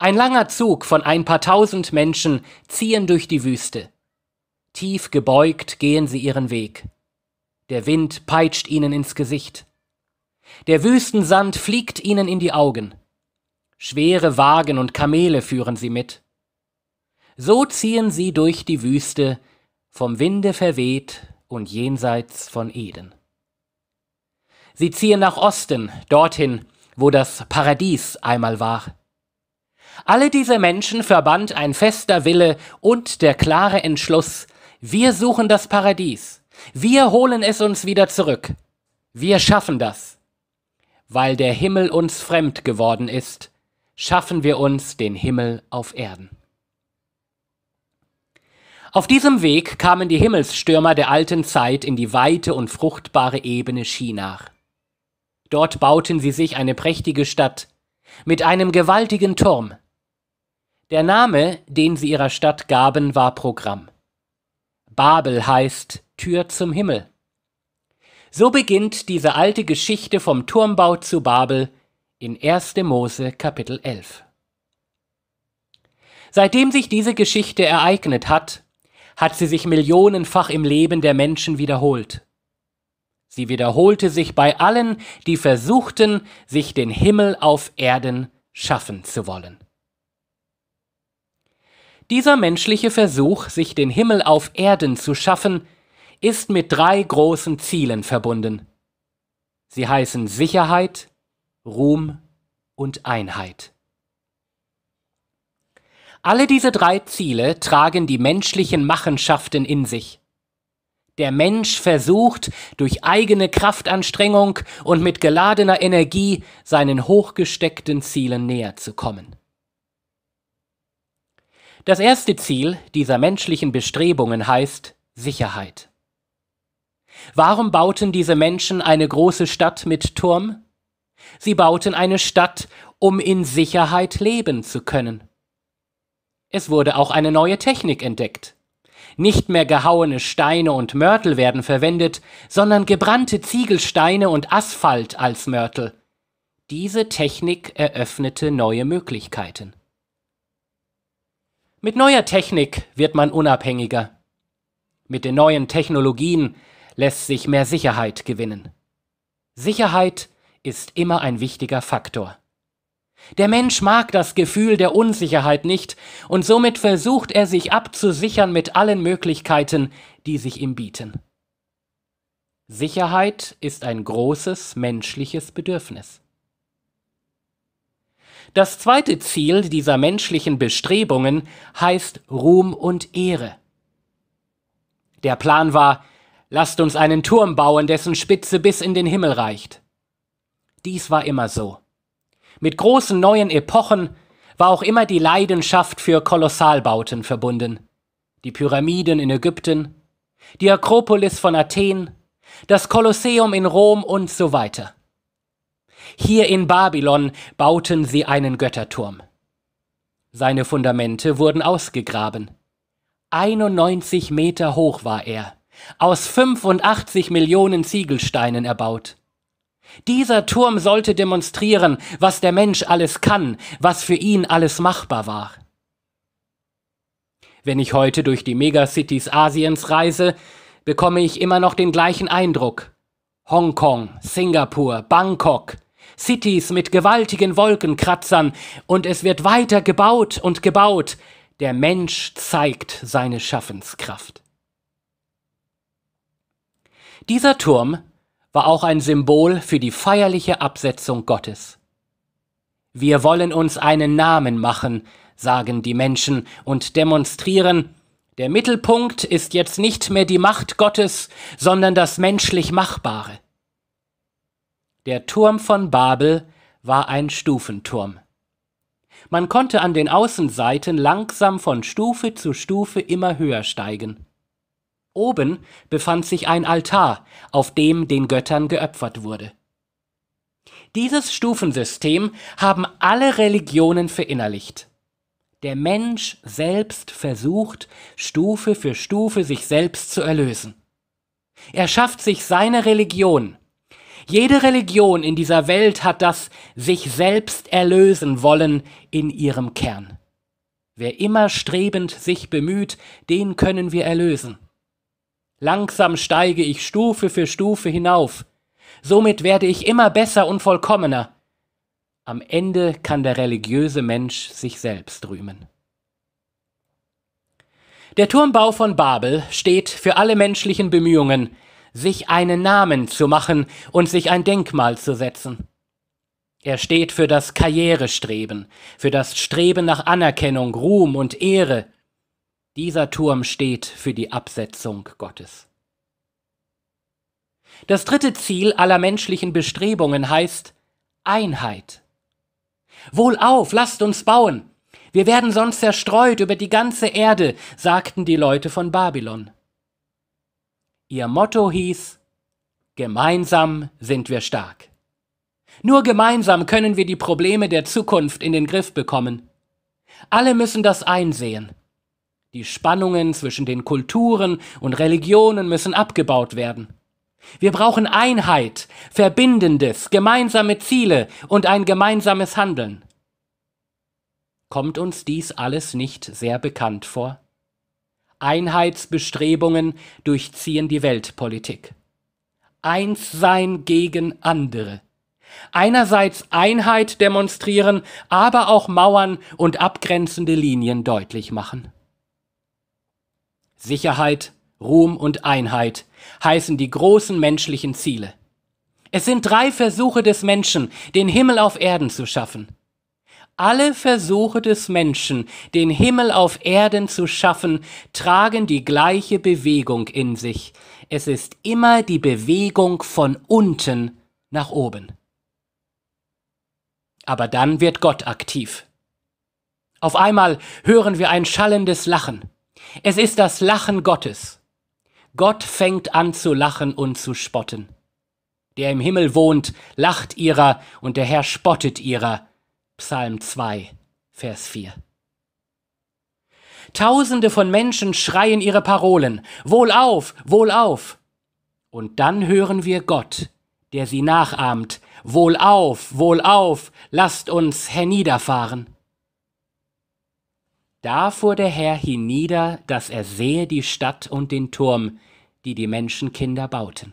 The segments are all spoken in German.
Ein langer Zug von ein paar tausend Menschen ziehen durch die Wüste. Tief gebeugt gehen sie ihren Weg. Der Wind peitscht ihnen ins Gesicht. Der Wüstensand fliegt ihnen in die Augen. Schwere Wagen und Kamele führen sie mit. So ziehen sie durch die Wüste, vom Winde verweht und jenseits von Eden. Sie ziehen nach Osten, dorthin, wo das Paradies einmal war. Alle diese Menschen verband ein fester Wille und der klare Entschluss, wir suchen das Paradies, wir holen es uns wieder zurück, wir schaffen das. Weil der Himmel uns fremd geworden ist, schaffen wir uns den Himmel auf Erden. Auf diesem Weg kamen die Himmelsstürmer der alten Zeit in die weite und fruchtbare Ebene Schinar. Dort bauten sie sich eine prächtige Stadt mit einem gewaltigen Turm. Der Name, den sie ihrer Stadt gaben, war Programm. Babel heißt Tür zum Himmel. So beginnt diese alte Geschichte vom Turmbau zu Babel in 1. Mose Kapitel 11. Seitdem sich diese Geschichte ereignet hat, hat sie sich millionenfach im Leben der Menschen wiederholt. Sie wiederholte sich bei allen, die versuchten, sich den Himmel auf Erden schaffen zu wollen. Dieser menschliche Versuch, sich den Himmel auf Erden zu schaffen, ist mit drei großen Zielen verbunden. Sie heißen Sicherheit, Ruhm und Einheit. Alle diese drei Ziele tragen die menschlichen Machenschaften in sich. Der Mensch versucht, durch eigene Kraftanstrengung und mit geladener Energie seinen hochgesteckten Zielen näher zu kommen. Das erste Ziel dieser menschlichen Bestrebungen heißt Sicherheit. Warum bauten diese Menschen eine große Stadt mit Turm? Sie bauten eine Stadt, um in Sicherheit leben zu können. Es wurde auch eine neue Technik entdeckt. Nicht mehr gehauene Steine und Mörtel werden verwendet, sondern gebrannte Ziegelsteine und Asphalt als Mörtel. Diese Technik eröffnete neue Möglichkeiten. Mit neuer Technik wird man unabhängiger. Mit den neuen Technologien lässt sich mehr Sicherheit gewinnen. Sicherheit ist immer ein wichtiger Faktor. Der Mensch mag das Gefühl der Unsicherheit nicht, und somit versucht er sich abzusichern mit allen Möglichkeiten, die sich ihm bieten. Sicherheit ist ein großes menschliches Bedürfnis. Das zweite Ziel dieser menschlichen Bestrebungen heißt Ruhm und Ehre. Der Plan war, lasst uns einen Turm bauen, dessen Spitze bis in den Himmel reicht. Dies war immer so. Mit großen neuen Epochen war auch immer die Leidenschaft für Kolossalbauten verbunden. Die Pyramiden in Ägypten, die Akropolis von Athen, das Kolosseum in Rom und so weiter. Hier in Babylon bauten sie einen Götterturm. Seine Fundamente wurden ausgegraben. 91 Meter hoch war er, aus 85 Millionen Ziegelsteinen erbaut. Dieser Turm sollte demonstrieren, was der Mensch alles kann, was für ihn alles machbar war. Wenn ich heute durch die Megacities Asiens reise, bekomme ich immer noch den gleichen Eindruck. Hongkong, Singapur, Bangkok, Cities mit gewaltigen Wolkenkratzern, und es wird weiter gebaut und gebaut. Der Mensch zeigt seine Schaffenskraft. Dieser Turm war auch ein Symbol für die feierliche Absetzung Gottes. Wir wollen uns einen Namen machen, sagen die Menschen und demonstrieren, der Mittelpunkt ist jetzt nicht mehr die Macht Gottes, sondern das menschlich Machbare. Der Turm von Babel war ein Stufenturm. Man konnte an den Außenseiten langsam von Stufe zu Stufe immer höher steigen. Oben befand sich ein Altar, auf dem den Göttern geopfert wurde. Dieses Stufensystem haben alle Religionen verinnerlicht. Der Mensch selbst versucht, Stufe für Stufe sich selbst zu erlösen. Er schafft sich seine Religion. Jede Religion in dieser Welt hat das sich selbst erlösen wollen in ihrem Kern. Wer immer strebend sich bemüht, den können wir erlösen. Langsam steige ich Stufe für Stufe hinauf. Somit werde ich immer besser und vollkommener. Am Ende kann der religiöse Mensch sich selbst rühmen. Der Turmbau von Babel steht für alle menschlichen Bemühungen, sich einen Namen zu machen und sich ein Denkmal zu setzen. Er steht für das Karrierestreben, für das Streben nach Anerkennung, Ruhm und Ehre, dieser Turm steht für die Absetzung Gottes. Das dritte Ziel aller menschlichen Bestrebungen heißt Einheit. Wohlauf, lasst uns bauen. Wir werden sonst zerstreut über die ganze Erde, sagten die Leute von Babylon. Ihr Motto hieß Gemeinsam sind wir stark. Nur gemeinsam können wir die Probleme der Zukunft in den Griff bekommen. Alle müssen das einsehen. Die Spannungen zwischen den Kulturen und Religionen müssen abgebaut werden. Wir brauchen Einheit, Verbindendes, gemeinsame Ziele und ein gemeinsames Handeln. Kommt uns dies alles nicht sehr bekannt vor? Einheitsbestrebungen durchziehen die Weltpolitik. Eins sein gegen andere. Einerseits Einheit demonstrieren, aber auch Mauern und abgrenzende Linien deutlich machen. Sicherheit, Ruhm und Einheit heißen die großen menschlichen Ziele. Es sind drei Versuche des Menschen, den Himmel auf Erden zu schaffen. Alle Versuche des Menschen, den Himmel auf Erden zu schaffen, tragen die gleiche Bewegung in sich. Es ist immer die Bewegung von unten nach oben. Aber dann wird Gott aktiv. Auf einmal hören wir ein schallendes Lachen. Es ist das Lachen Gottes. Gott fängt an zu lachen und zu spotten. Der im Himmel wohnt, lacht ihrer und der Herr spottet ihrer. Psalm 2, Vers 4. Tausende von Menschen schreien ihre Parolen, Wohlauf, wohlauf. Und dann hören wir Gott, der sie nachahmt, Wohlauf, wohlauf, lasst uns herniederfahren. Da fuhr der Herr hienieder, dass er sehe die Stadt und den Turm, die die Menschenkinder bauten.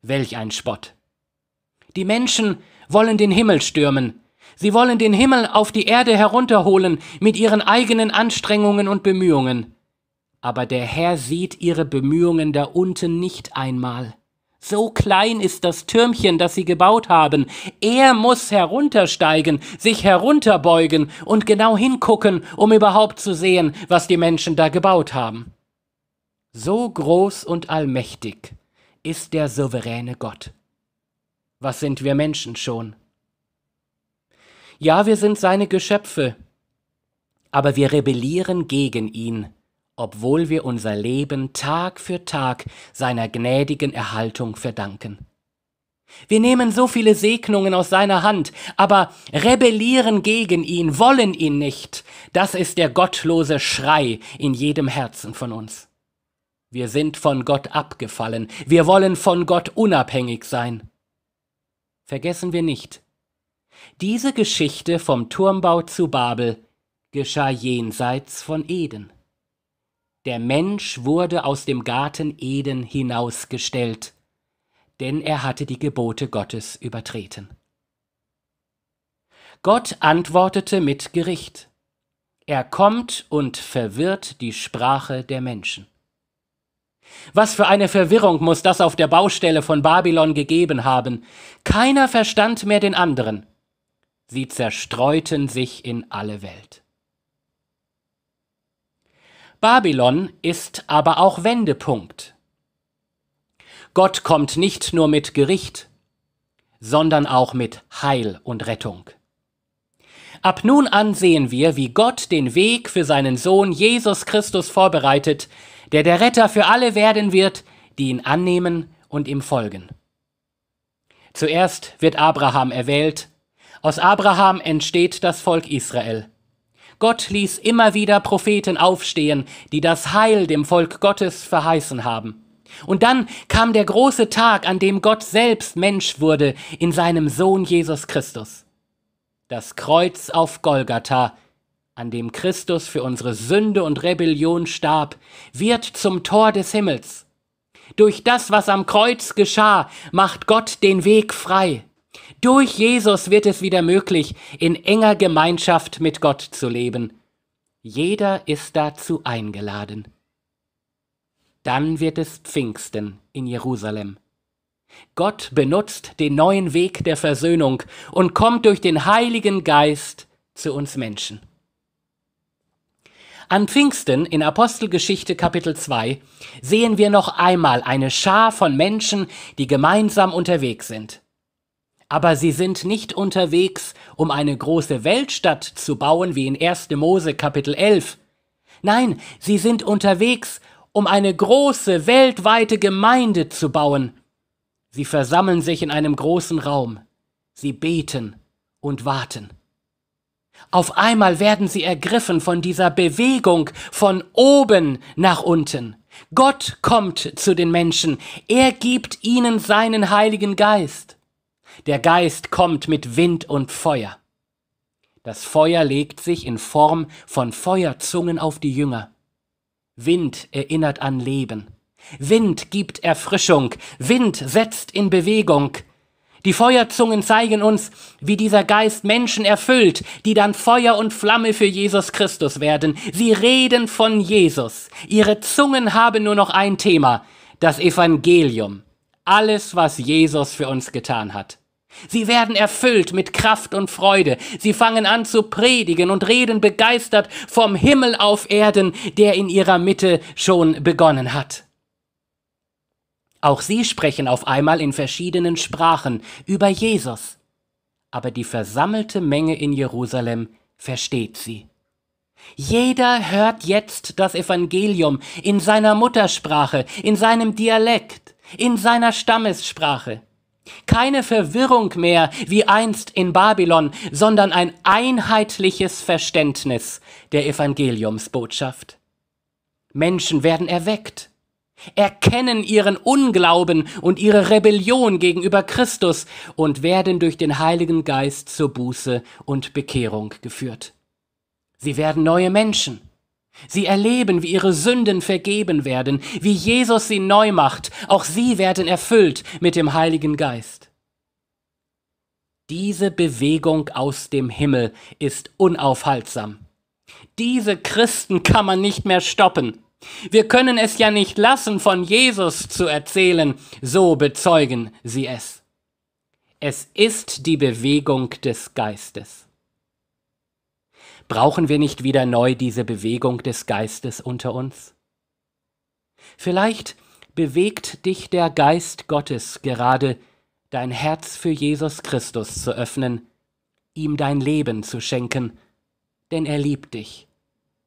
Welch ein Spott! Die Menschen wollen den Himmel stürmen, sie wollen den Himmel auf die Erde herunterholen mit ihren eigenen Anstrengungen und Bemühungen. Aber der Herr sieht ihre Bemühungen da unten nicht einmal. So klein ist das Türmchen, das sie gebaut haben. Er muss heruntersteigen, sich herunterbeugen und genau hingucken, um überhaupt zu sehen, was die Menschen da gebaut haben. So groß und allmächtig ist der souveräne Gott. Was sind wir Menschen schon? Ja, wir sind seine Geschöpfe, aber wir rebellieren gegen ihn obwohl wir unser Leben Tag für Tag seiner gnädigen Erhaltung verdanken. Wir nehmen so viele Segnungen aus seiner Hand, aber rebellieren gegen ihn, wollen ihn nicht. Das ist der gottlose Schrei in jedem Herzen von uns. Wir sind von Gott abgefallen, wir wollen von Gott unabhängig sein. Vergessen wir nicht, diese Geschichte vom Turmbau zu Babel geschah jenseits von Eden. Der Mensch wurde aus dem Garten Eden hinausgestellt, denn er hatte die Gebote Gottes übertreten. Gott antwortete mit Gericht. Er kommt und verwirrt die Sprache der Menschen. Was für eine Verwirrung muss das auf der Baustelle von Babylon gegeben haben. Keiner verstand mehr den anderen. Sie zerstreuten sich in alle Welt. Babylon ist aber auch Wendepunkt. Gott kommt nicht nur mit Gericht, sondern auch mit Heil und Rettung. Ab nun an sehen wir, wie Gott den Weg für seinen Sohn Jesus Christus vorbereitet, der der Retter für alle werden wird, die ihn annehmen und ihm folgen. Zuerst wird Abraham erwählt, aus Abraham entsteht das Volk Israel. Gott ließ immer wieder Propheten aufstehen, die das Heil dem Volk Gottes verheißen haben. Und dann kam der große Tag, an dem Gott selbst Mensch wurde in seinem Sohn Jesus Christus. Das Kreuz auf Golgatha, an dem Christus für unsere Sünde und Rebellion starb, wird zum Tor des Himmels. Durch das, was am Kreuz geschah, macht Gott den Weg frei. Durch Jesus wird es wieder möglich, in enger Gemeinschaft mit Gott zu leben. Jeder ist dazu eingeladen. Dann wird es Pfingsten in Jerusalem. Gott benutzt den neuen Weg der Versöhnung und kommt durch den Heiligen Geist zu uns Menschen. An Pfingsten in Apostelgeschichte Kapitel 2 sehen wir noch einmal eine Schar von Menschen, die gemeinsam unterwegs sind. Aber sie sind nicht unterwegs, um eine große Weltstadt zu bauen wie in 1. Mose Kapitel 11. Nein, sie sind unterwegs, um eine große weltweite Gemeinde zu bauen. Sie versammeln sich in einem großen Raum. Sie beten und warten. Auf einmal werden sie ergriffen von dieser Bewegung von oben nach unten. Gott kommt zu den Menschen. Er gibt ihnen seinen Heiligen Geist. Der Geist kommt mit Wind und Feuer. Das Feuer legt sich in Form von Feuerzungen auf die Jünger. Wind erinnert an Leben. Wind gibt Erfrischung. Wind setzt in Bewegung. Die Feuerzungen zeigen uns, wie dieser Geist Menschen erfüllt, die dann Feuer und Flamme für Jesus Christus werden. Sie reden von Jesus. Ihre Zungen haben nur noch ein Thema, das Evangelium. Alles, was Jesus für uns getan hat. Sie werden erfüllt mit Kraft und Freude. Sie fangen an zu predigen und reden begeistert vom Himmel auf Erden, der in ihrer Mitte schon begonnen hat. Auch sie sprechen auf einmal in verschiedenen Sprachen über Jesus. Aber die versammelte Menge in Jerusalem versteht sie. Jeder hört jetzt das Evangelium in seiner Muttersprache, in seinem Dialekt, in seiner Stammessprache. Keine Verwirrung mehr wie einst in Babylon, sondern ein einheitliches Verständnis der Evangeliumsbotschaft. Menschen werden erweckt, erkennen ihren Unglauben und ihre Rebellion gegenüber Christus und werden durch den Heiligen Geist zur Buße und Bekehrung geführt. Sie werden neue Menschen. Sie erleben, wie ihre Sünden vergeben werden, wie Jesus sie neu macht. Auch sie werden erfüllt mit dem Heiligen Geist. Diese Bewegung aus dem Himmel ist unaufhaltsam. Diese Christen kann man nicht mehr stoppen. Wir können es ja nicht lassen, von Jesus zu erzählen, so bezeugen sie es. Es ist die Bewegung des Geistes. Brauchen wir nicht wieder neu diese Bewegung des Geistes unter uns? Vielleicht bewegt dich der Geist Gottes gerade, dein Herz für Jesus Christus zu öffnen, ihm dein Leben zu schenken, denn er liebt dich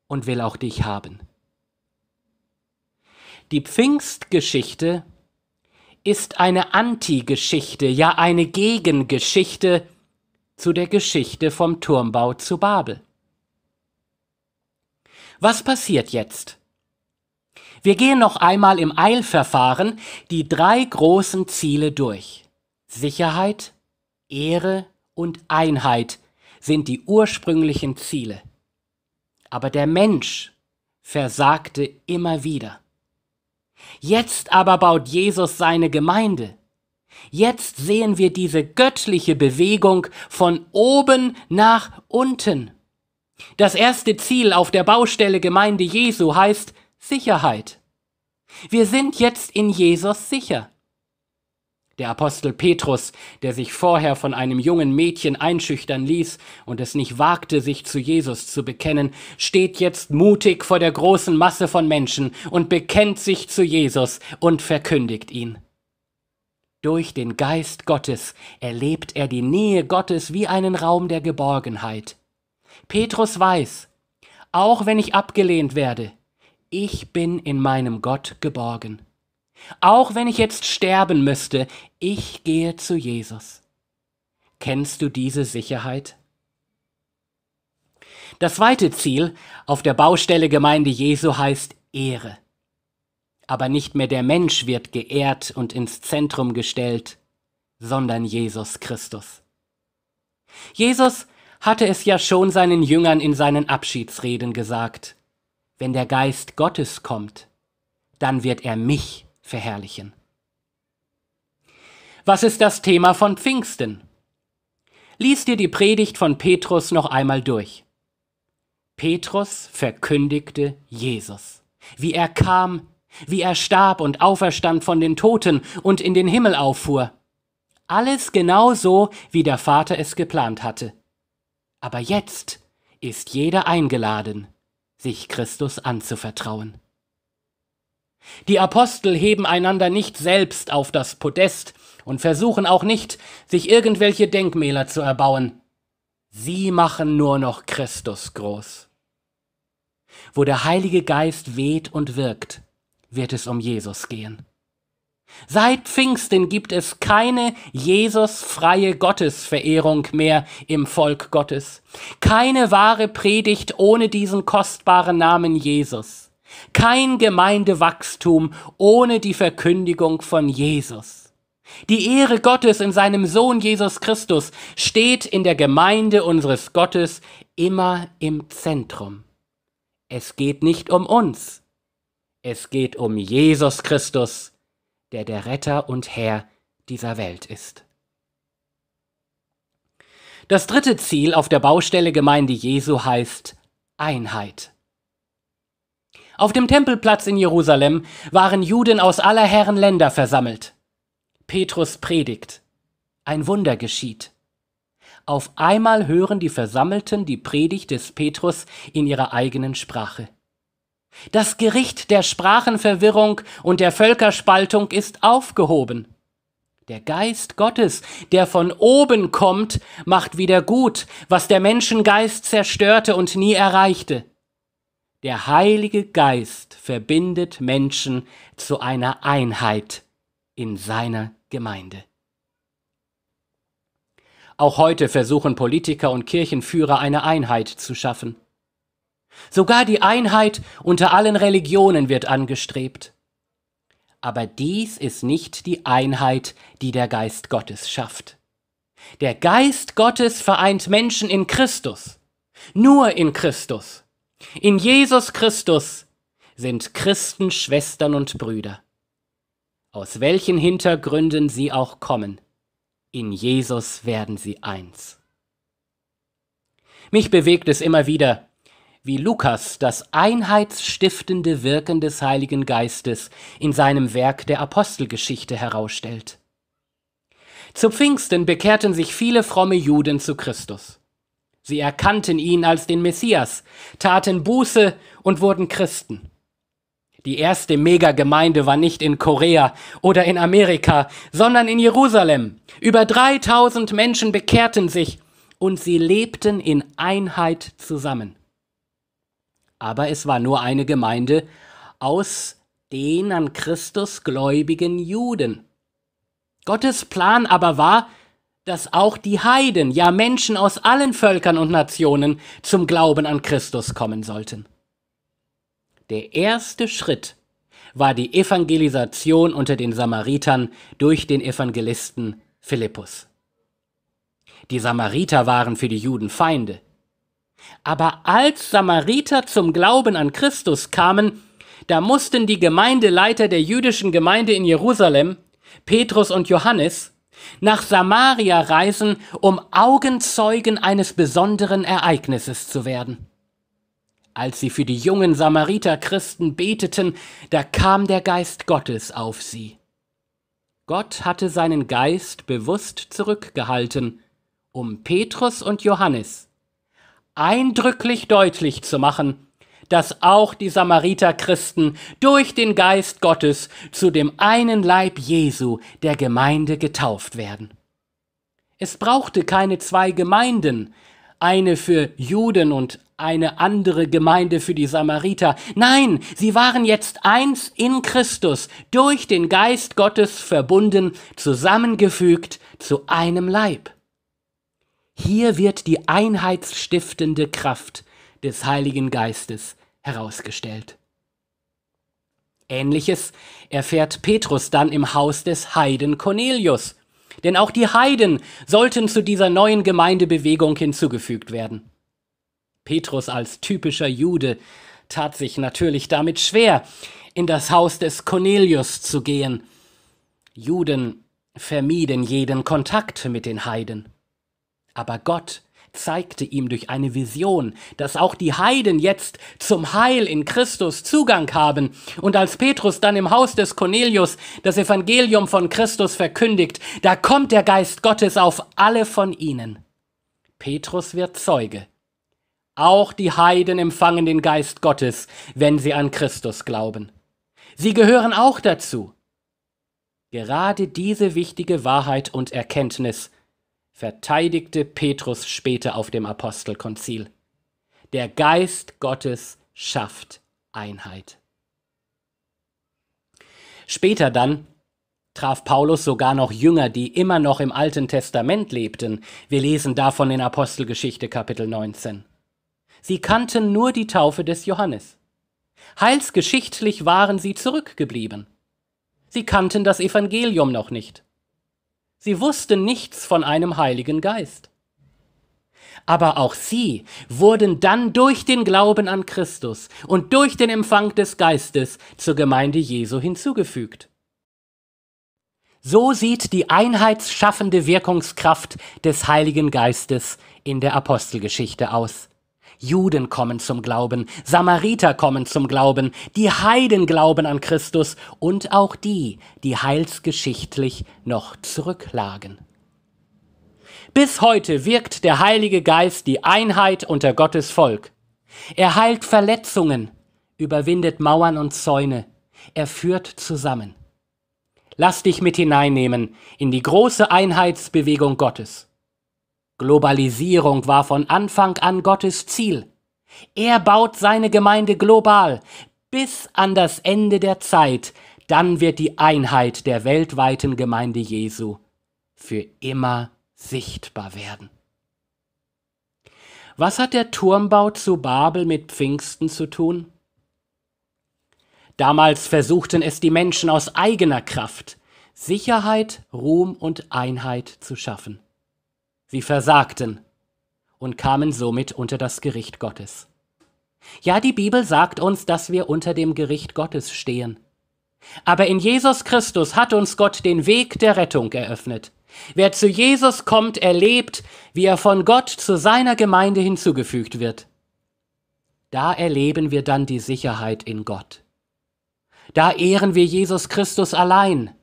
und will auch dich haben. Die Pfingstgeschichte ist eine Antigeschichte, ja eine Gegengeschichte zu der Geschichte vom Turmbau zu Babel. Was passiert jetzt? Wir gehen noch einmal im Eilverfahren die drei großen Ziele durch. Sicherheit, Ehre und Einheit sind die ursprünglichen Ziele. Aber der Mensch versagte immer wieder. Jetzt aber baut Jesus seine Gemeinde. Jetzt sehen wir diese göttliche Bewegung von oben nach unten. Das erste Ziel auf der Baustelle Gemeinde Jesu heißt Sicherheit. Wir sind jetzt in Jesus sicher. Der Apostel Petrus, der sich vorher von einem jungen Mädchen einschüchtern ließ und es nicht wagte, sich zu Jesus zu bekennen, steht jetzt mutig vor der großen Masse von Menschen und bekennt sich zu Jesus und verkündigt ihn. Durch den Geist Gottes erlebt er die Nähe Gottes wie einen Raum der Geborgenheit. Petrus weiß, auch wenn ich abgelehnt werde, ich bin in meinem Gott geborgen. Auch wenn ich jetzt sterben müsste, ich gehe zu Jesus. Kennst du diese Sicherheit? Das zweite Ziel auf der Baustelle Gemeinde Jesu heißt Ehre. Aber nicht mehr der Mensch wird geehrt und ins Zentrum gestellt, sondern Jesus Christus. Jesus hatte es ja schon seinen Jüngern in seinen Abschiedsreden gesagt. Wenn der Geist Gottes kommt, dann wird er mich verherrlichen. Was ist das Thema von Pfingsten? Lies dir die Predigt von Petrus noch einmal durch. Petrus verkündigte Jesus, wie er kam, wie er starb und auferstand von den Toten und in den Himmel auffuhr. Alles genau so, wie der Vater es geplant hatte. Aber jetzt ist jeder eingeladen, sich Christus anzuvertrauen. Die Apostel heben einander nicht selbst auf das Podest und versuchen auch nicht, sich irgendwelche Denkmäler zu erbauen. Sie machen nur noch Christus groß. Wo der Heilige Geist weht und wirkt, wird es um Jesus gehen. Seit Pfingsten gibt es keine Jesusfreie Gottesverehrung mehr im Volk Gottes. Keine wahre Predigt ohne diesen kostbaren Namen Jesus. Kein Gemeindewachstum ohne die Verkündigung von Jesus. Die Ehre Gottes in seinem Sohn Jesus Christus steht in der Gemeinde unseres Gottes immer im Zentrum. Es geht nicht um uns. Es geht um Jesus Christus der der Retter und Herr dieser Welt ist. Das dritte Ziel auf der Baustelle Gemeinde Jesu heißt Einheit. Auf dem Tempelplatz in Jerusalem waren Juden aus aller Herren Länder versammelt. Petrus predigt. Ein Wunder geschieht. Auf einmal hören die Versammelten die Predigt des Petrus in ihrer eigenen Sprache. Das Gericht der Sprachenverwirrung und der Völkerspaltung ist aufgehoben. Der Geist Gottes, der von oben kommt, macht wieder gut, was der Menschengeist zerstörte und nie erreichte. Der Heilige Geist verbindet Menschen zu einer Einheit in seiner Gemeinde. Auch heute versuchen Politiker und Kirchenführer eine Einheit zu schaffen. Sogar die Einheit unter allen Religionen wird angestrebt. Aber dies ist nicht die Einheit, die der Geist Gottes schafft. Der Geist Gottes vereint Menschen in Christus, nur in Christus. In Jesus Christus sind Christen Schwestern und Brüder. Aus welchen Hintergründen sie auch kommen, in Jesus werden sie eins. Mich bewegt es immer wieder, wie Lukas das einheitsstiftende Wirken des Heiligen Geistes in seinem Werk der Apostelgeschichte herausstellt. Zu Pfingsten bekehrten sich viele fromme Juden zu Christus. Sie erkannten ihn als den Messias, taten Buße und wurden Christen. Die erste Megagemeinde war nicht in Korea oder in Amerika, sondern in Jerusalem. Über 3000 Menschen bekehrten sich und sie lebten in Einheit zusammen aber es war nur eine Gemeinde aus den an Christus gläubigen Juden. Gottes Plan aber war, dass auch die Heiden, ja Menschen aus allen Völkern und Nationen zum Glauben an Christus kommen sollten. Der erste Schritt war die Evangelisation unter den Samaritern durch den Evangelisten Philippus. Die Samariter waren für die Juden Feinde. Aber als Samariter zum Glauben an Christus kamen, da mussten die Gemeindeleiter der jüdischen Gemeinde in Jerusalem, Petrus und Johannes, nach Samaria reisen, um Augenzeugen eines besonderen Ereignisses zu werden. Als sie für die jungen Samariter-Christen beteten, da kam der Geist Gottes auf sie. Gott hatte seinen Geist bewusst zurückgehalten, um Petrus und Johannes eindrücklich deutlich zu machen, dass auch die Samariter-Christen durch den Geist Gottes zu dem einen Leib Jesu der Gemeinde getauft werden. Es brauchte keine zwei Gemeinden, eine für Juden und eine andere Gemeinde für die Samariter. Nein, sie waren jetzt eins in Christus, durch den Geist Gottes verbunden, zusammengefügt zu einem Leib. Hier wird die einheitsstiftende Kraft des Heiligen Geistes herausgestellt. Ähnliches erfährt Petrus dann im Haus des Heiden Cornelius. Denn auch die Heiden sollten zu dieser neuen Gemeindebewegung hinzugefügt werden. Petrus als typischer Jude tat sich natürlich damit schwer, in das Haus des Cornelius zu gehen. Juden vermieden jeden Kontakt mit den Heiden. Aber Gott zeigte ihm durch eine Vision, dass auch die Heiden jetzt zum Heil in Christus Zugang haben. Und als Petrus dann im Haus des Cornelius das Evangelium von Christus verkündigt, da kommt der Geist Gottes auf alle von ihnen. Petrus wird Zeuge. Auch die Heiden empfangen den Geist Gottes, wenn sie an Christus glauben. Sie gehören auch dazu. Gerade diese wichtige Wahrheit und Erkenntnis verteidigte Petrus später auf dem Apostelkonzil. Der Geist Gottes schafft Einheit. Später dann traf Paulus sogar noch Jünger, die immer noch im Alten Testament lebten. Wir lesen davon in Apostelgeschichte Kapitel 19. Sie kannten nur die Taufe des Johannes. Heilsgeschichtlich waren sie zurückgeblieben. Sie kannten das Evangelium noch nicht. Sie wussten nichts von einem Heiligen Geist. Aber auch sie wurden dann durch den Glauben an Christus und durch den Empfang des Geistes zur Gemeinde Jesu hinzugefügt. So sieht die einheitsschaffende Wirkungskraft des Heiligen Geistes in der Apostelgeschichte aus. Juden kommen zum Glauben, Samariter kommen zum Glauben, die Heiden glauben an Christus und auch die, die heilsgeschichtlich noch zurücklagen. Bis heute wirkt der Heilige Geist die Einheit unter Gottes Volk. Er heilt Verletzungen, überwindet Mauern und Zäune, er führt zusammen. Lass dich mit hineinnehmen in die große Einheitsbewegung Gottes. Globalisierung war von Anfang an Gottes Ziel. Er baut seine Gemeinde global bis an das Ende der Zeit. Dann wird die Einheit der weltweiten Gemeinde Jesu für immer sichtbar werden. Was hat der Turmbau zu Babel mit Pfingsten zu tun? Damals versuchten es die Menschen aus eigener Kraft, Sicherheit, Ruhm und Einheit zu schaffen. Sie versagten und kamen somit unter das Gericht Gottes. Ja, die Bibel sagt uns, dass wir unter dem Gericht Gottes stehen. Aber in Jesus Christus hat uns Gott den Weg der Rettung eröffnet. Wer zu Jesus kommt, erlebt, wie er von Gott zu seiner Gemeinde hinzugefügt wird. Da erleben wir dann die Sicherheit in Gott. Da ehren wir Jesus Christus allein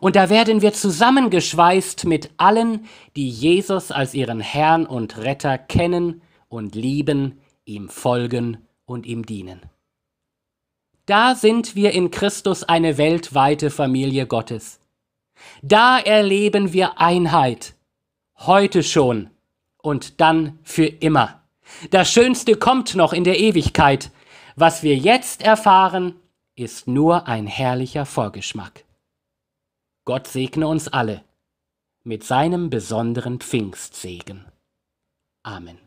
und da werden wir zusammengeschweißt mit allen, die Jesus als ihren Herrn und Retter kennen und lieben, ihm folgen und ihm dienen. Da sind wir in Christus eine weltweite Familie Gottes. Da erleben wir Einheit, heute schon und dann für immer. Das Schönste kommt noch in der Ewigkeit. Was wir jetzt erfahren, ist nur ein herrlicher Vorgeschmack. Gott segne uns alle mit seinem besonderen Pfingstsegen. Amen.